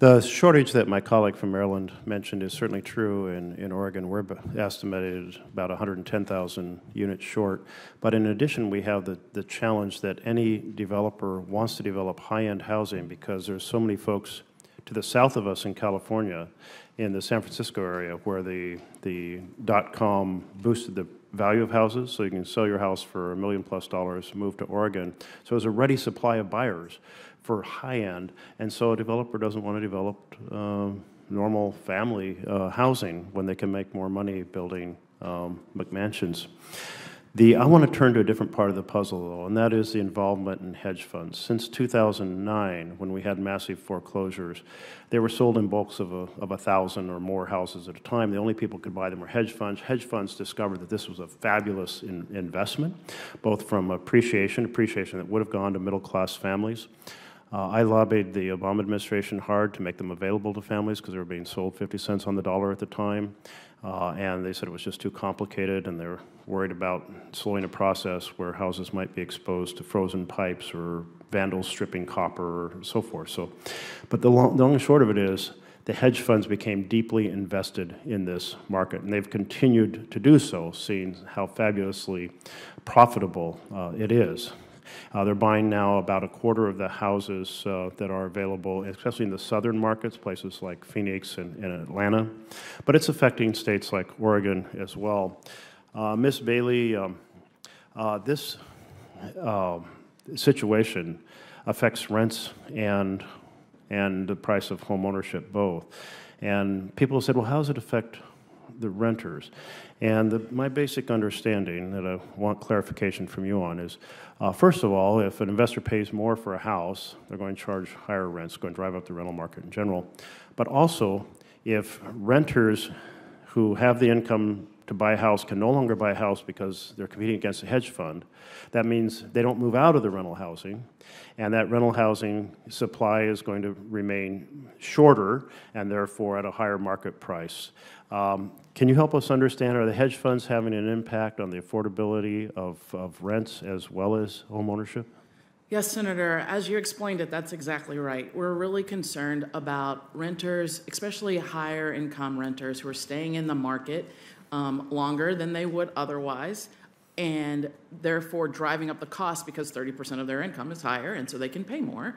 The shortage that my colleague from Maryland mentioned is certainly true in, in Oregon. We're estimated about 110,000 units short. But in addition, we have the, the challenge that any developer wants to develop high-end housing because there's so many folks to the south of us in California, in the San Francisco area, where the, the dot-com boosted the value of houses, so you can sell your house for a million plus dollars, move to Oregon. So there's a ready supply of buyers for high end, and so a developer doesn't want to develop uh, normal family uh, housing when they can make more money building um, McMansions. The, I want to turn to a different part of the puzzle, though, and that is the involvement in hedge funds. Since 2009, when we had massive foreclosures, they were sold in bulks of a, of a thousand or more houses at a time. The only people could buy them were hedge funds. Hedge funds discovered that this was a fabulous in, investment, both from appreciation, appreciation that would have gone to middle class families, uh, I lobbied the Obama administration hard to make them available to families because they were being sold 50 cents on the dollar at the time. Uh, and they said it was just too complicated and they were worried about slowing a process where houses might be exposed to frozen pipes or vandals stripping copper or so forth. So, but the long, long and short of it is the hedge funds became deeply invested in this market, and they've continued to do so, seeing how fabulously profitable uh, it is. Uh, they're buying now about a quarter of the houses uh, that are available, especially in the southern markets, places like Phoenix and, and Atlanta. But it's affecting states like Oregon as well. Uh, Ms. Bailey, um, uh, this uh, situation affects rents and and the price of home ownership both. And people said, well, how does it affect the renters? And the, my basic understanding that I want clarification from you on is uh, first of all, if an investor pays more for a house, they're going to charge higher rents, going to drive up the rental market in general. But also, if renters who have the income to buy a house can no longer buy a house because they're competing against a hedge fund, that means they don't move out of the rental housing, and that rental housing supply is going to remain shorter and therefore at a higher market price. Um, can you help us understand, are the hedge funds having an impact on the affordability of, of rents as well as home ownership? Yes, Senator, as you explained it, that's exactly right. We're really concerned about renters, especially higher income renters who are staying in the market um, longer than they would otherwise, and therefore driving up the cost because 30% of their income is higher, and so they can pay more.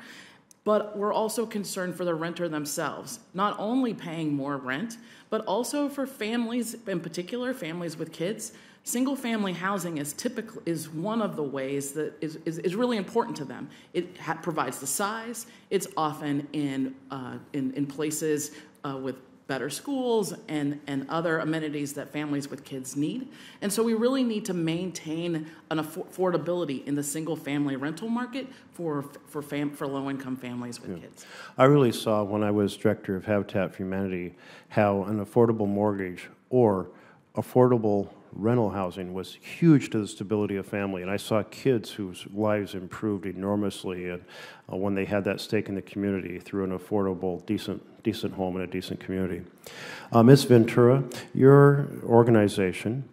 But we're also concerned for the renter themselves, not only paying more rent, but also for families, in particular, families with kids. Single family housing is typical is one of the ways that is, is, is really important to them. It provides the size. It's often in, uh, in, in places uh, with better schools and, and other amenities that families with kids need. And so we really need to maintain an affordability in the single family rental market for, for, fam- for low income families with yeah. kids. I really saw when I was director of Habitat for Humanity how an affordable mortgage or affordable rental housing was huge to the stability of family. And I saw kids whose lives improved enormously and, uh, when they had that stake in the community through an affordable, decent, decent home in a decent community. Uh, Ms. Ventura, your organization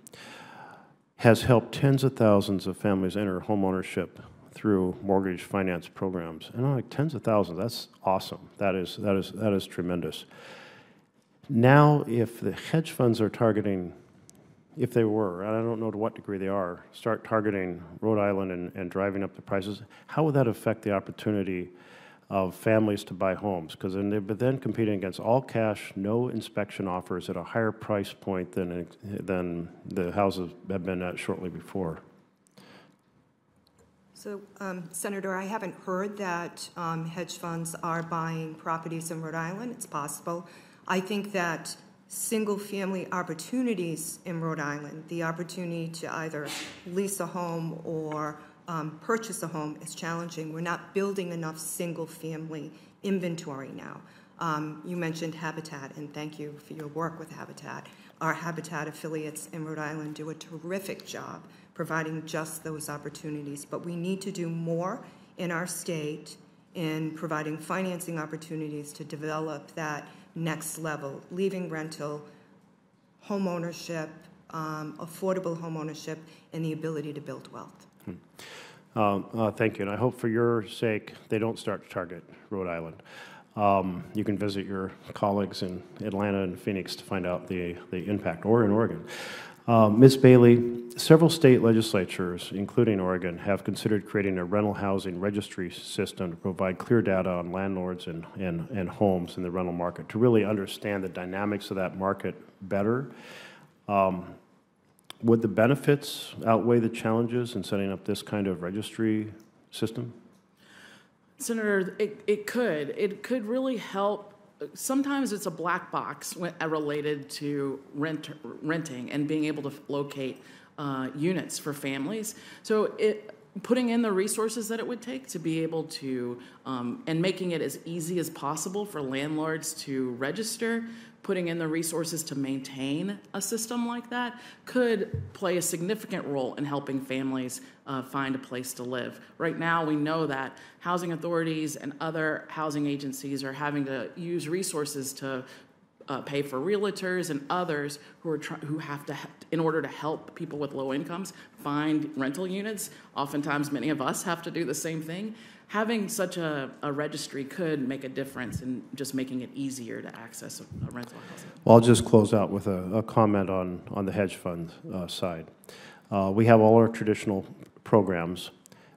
has helped tens of thousands of families enter home ownership through mortgage finance programs. And like, tens of thousands, that's awesome. That is, that is, that is tremendous. Now, if the hedge funds are targeting if they were, and I don't know to what degree they are, start targeting Rhode Island and, and driving up the prices, how would that affect the opportunity of families to buy homes? Because then they've been then competing against all cash, no inspection offers at a higher price point than, than the houses have been at shortly before. So, um, Senator, I haven't heard that um, hedge funds are buying properties in Rhode Island. It's possible. I think that single family opportunities in Rhode Island, the opportunity to either lease a home or um, purchase a home is challenging. We're not building enough single family inventory now. Um, you mentioned Habitat, and thank you for your work with Habitat. Our Habitat affiliates in Rhode Island do a terrific job providing just those opportunities, but we need to do more in our state in providing financing opportunities to develop that next level, leaving rental, home ownership, um, affordable home ownership, and the ability to build wealth. Hmm. Uh, uh, thank you, and I hope for your sake they don't start to target Rhode Island. Um, You can visit your colleagues in Atlanta and Phoenix to find out the, the impact, or in Oregon. Um, Ms. Bailey, several state legislatures, including Oregon, have considered creating a rental housing registry system to provide clear data on landlords and, and, and homes in the rental market, to really understand the dynamics of that market better. Um, Would the benefits outweigh the challenges in setting up this kind of registry system? Senator, it, it could. It could really help. Sometimes it's a black box when, uh, related to rent, renting and being able to locate uh, units for families. So it, putting in the resources that it would take to be able to, um, and making it as easy as possible for landlords to register, putting in the resources to maintain a system like that could play a significant role in helping families uh, find a place to live. Right now, we know that housing authorities and other housing agencies are having to use resources to uh, pay for realtors and others who are try- who have to, ha- in order to help people with low incomes find rental units. Oftentimes, many of us have to do the same thing. Having such a, a registry could make a difference in just making it easier to access a, a rental housing. Well, I'll just close out with a, a comment on, on the hedge fund uh, side. Uh, we have all our traditional programs,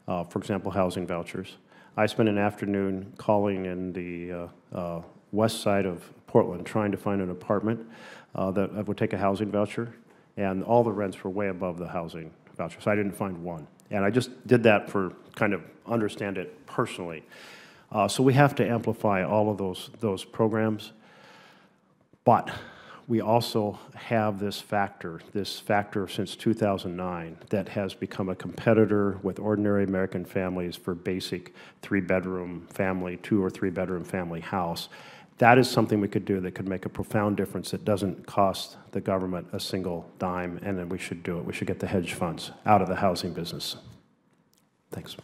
uh, for example, housing vouchers. I spent an afternoon calling in the uh, uh, west side of Portland trying to find an apartment uh, that would take a housing voucher, and all the rents were way above the housing voucher, so I didn't find one. And I just did that for kind of understand it personally. Uh, so we have to amplify all of those, those programs. But we also have this factor, this factor since 2009, that has become a competitor with ordinary American families for basic three-bedroom family, two or three-bedroom family house. That is something we could do that could make a profound difference that doesn't cost the government a single dime, and then we should do it. We should get the hedge funds out of the housing business. Thanks.